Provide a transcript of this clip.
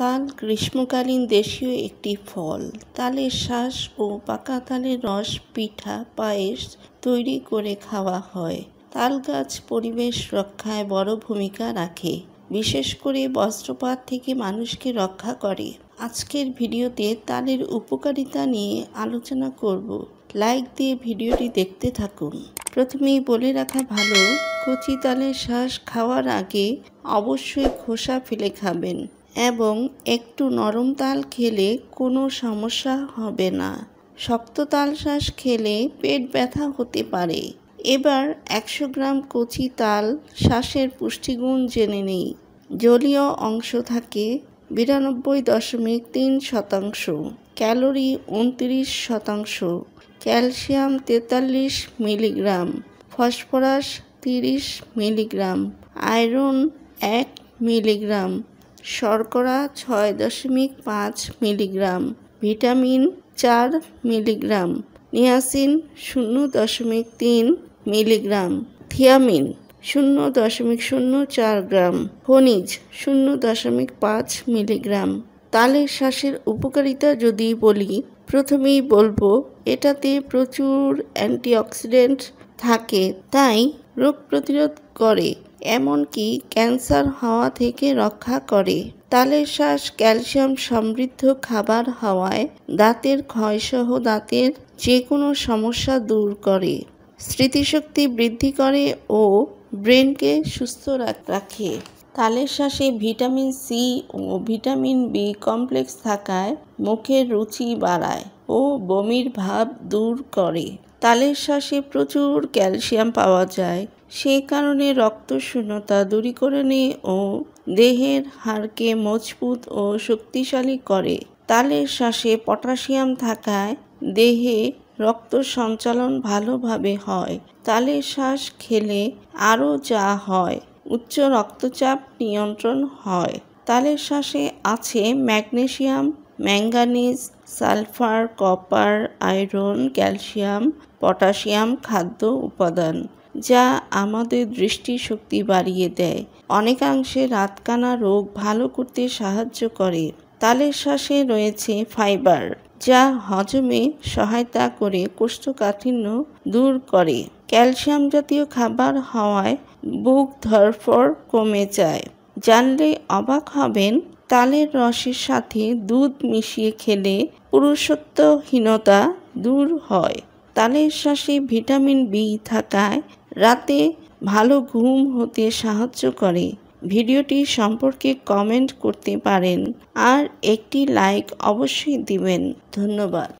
তাল গ্রীষ্মকালীন দেশীয় একটি ফল। তালের শ্বাস ও পাকা তালের রস, পিঠা, পায়েস তৈরি করে খাওয়া হয়। তাল গাছ পরিবেশ রক্ষায় বড় ভূমিকা রাখে, বিশেষ করে বস্ত্রপাত থেকে মানুষকে রক্ষা করে। আজকের ভিডিওতে তালের উপকারিতা নিয়ে আলোচনা করব। লাইক দিয়ে ভিডিওটি দেখতে থাকুন। প্রথমেই বলে রাখা ভালো, কচি তালের শ্বাস খাওয়ার আগে অবশ্যই খোসা ফেলে খাবেন। এবং একটু নরম তাল খেলে কোনো সমস্যা হবে না। শক্ত তাল শ্বাস খেলে পেট ব্যথা হতে পারে। এবার একশো গ্রাম কচি তাল শ্বাসের পুষ্টিগুণ জেনে নেই। জলীয় অংশ থাকে বিরানব্বই দশমিক তিন শতাংশ, ক্যালোরি উনত্রিশ শতাংশ, ক্যালসিয়াম তেতাল্লিশ মিলিগ্রাম, ফসফরাস তিরিশ মিলিগ্রাম, আয়রন এক মিলিগ্রাম শর্করা ছয় দশমিক পাঁচ মিলিগ্রাম, ভিটামিন চার মিলিগ্রাম, নিয়াসিন শূন্য দশমিক তিন মিলিগ্রাম, থিয়ামিন শূন্য দশমিক শূন্য চার গ্রাম, খনিজ শূন্য দশমিক পাঁচ মিলিগ্রাম। তালের শ্বাসের উপকারিতা যদি বলি, প্রথমেই বলব, এটাতে প্রচুর অ্যান্টিঅক্সিডেন্ট থাকে, তাই রোগ প্রতিরোধ করে। এমনকি ক্যান্সার হওয়া থেকে রক্ষা করে। তালের শ্বাস, ক্যালসিয়াম সমৃদ্ধ খাবার হওয়ায় দাঁতের ক্ষয়সহ দাঁতের যে কোনো সমস্যা দূর করে। স্মৃতিশক্তি বৃদ্ধি করে ও ব্রেনকে সুস্থ রাখে। তালের শ্বাসে ভিটামিন সি ও ভিটামিন বি কমপ্লেক্স থাকায় মুখের রুচি বাড়ায় ও বমির ভাব দূর করে। তালের শ্বাসে প্রচুর ক্যালসিয়াম পাওয়া যায়। সেই কারণে রক্ত শূন্যতা দূরীকরণে ও দেহের হাড়কে মজবুত ও শক্তিশালী করে। তালের শ্বাসে পটাশিয়াম থাকায় দেহে রক্ত সঞ্চালন ভালোভাবে হয়। তালের শ্বাস খেলে আরও যা হয়, উচ্চ রক্তচাপ নিয়ন্ত্রণ হয়। তালের শ্বাসে আছে magnesium manganese, sulphur, copper, iron, calcium, potassium খাদ্য উপাদান। যা আমাদের দৃষ্টিশক্তি বাড়িয়ে দেয়। অনেকাংশে রাতকানা রোগ ভালো করতে সাহায্য করে। তালের শ্বাসে রয়েছে ফাইবার, যা হজমে সহায়তা করে কোষ্ঠকাঠিন্য দূর করে। ক্যালসিয়াম জাতীয় খাবার হওয়ায় বুক ধরফর কমে যায়। জানলে অবাক হবেন, তালের রসের সাথে দুধ মিশিয়ে খেলে পুরুষত্বহীনতা দূর হয়। তালের শ্বাসে ভিটামিন বি থাকায় রাতে ভালো ঘুম হতে সাহায্য করে। ভিডিওটি সম্পর্কে কমেন্ট করতে পারেন আর একটি লাইক অবশ্যই দিবেন। ধন্যবাদ।